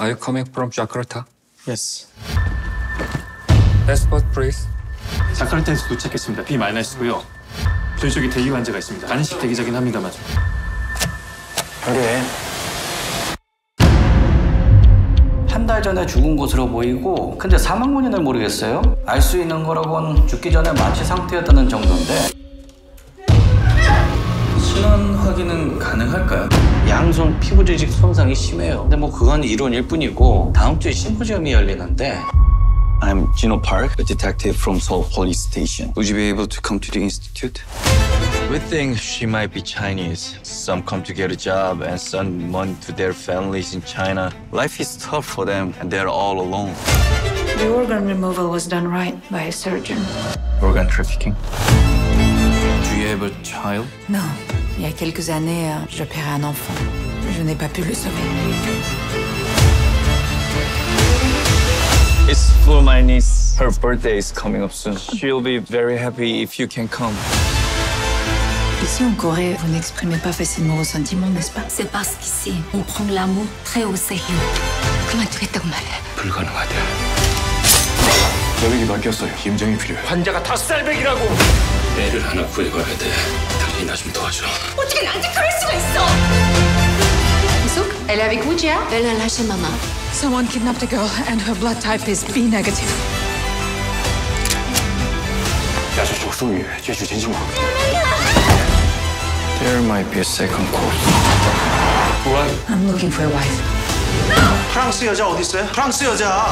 Are you coming from Jakarta? Yes. Passport, please. 자카르타에서 도착했습니다. B 마이너스고요. 저희 쪽에 대기 환자가 있습니다. 간식 대기자긴 합니다만. 그래. 한달 전에 죽은 것으로 보이고 근데 사망 원인을 모르겠어요. 알 수 있는 거라곤 죽기 전에 마취 상태였다는 정도인데 확인은 가능할까요? 양손 피부 조직 손상이 심해요. 근데 뭐 그건 이론일 뿐이고 다음 주에 심포지엄이 열리는데 I'm Gino Park, a detective from Seoul Police Station. Would you be able to come to the institute? We think she might be Chinese. Some come to get a job and send money to their families in China. Life is tough for them and they're all alone. The organ removal was done right by a surgeon. Organ trafficking. Do you have a child? Non, il y a quelques années, euh, j'opérais un enfant. Je n'ai pas pu le sauver. It's for my niece. Her birthday is coming up soon. She'll be very happy if you can come. Ici en Corée, vous n'exprimez pas facilement vos sentiments, n'est-ce pas C'est parce qu'ici, on prend l'amour très au sérieux. 그만두겠다고 말해. 불가능하대. 여백이 바뀌었어요. 임장이 필요해. 환자가 다섯 살 백이라고. 애를 하나 구해봐야 돼. 당신이 나 좀 도와줘. 어떻게 나한테 그럴 수가 있어? Souk, elle est avec vous, Jia Elle a lâché maman. Someone kidnapped a girl and her blood type is B negative. 要是手术与继续前进吗？ There might be a second course. I'm looking for a wife. 프랑스 여자 어디 있어요? 프랑스 여자.